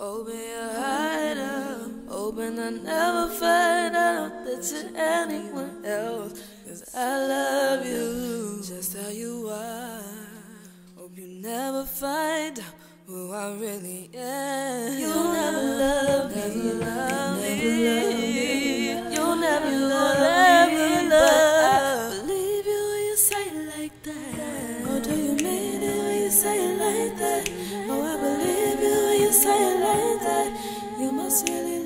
Open your heart up, open, I never find out that you're anyone else. Cause I love you just how you are. Hope you never find out who I really am. You'll never love me, never love me. You'll never love me, but I believe you when you say it like that. Oh, do you mean it when you say it like that? Say it that. You must really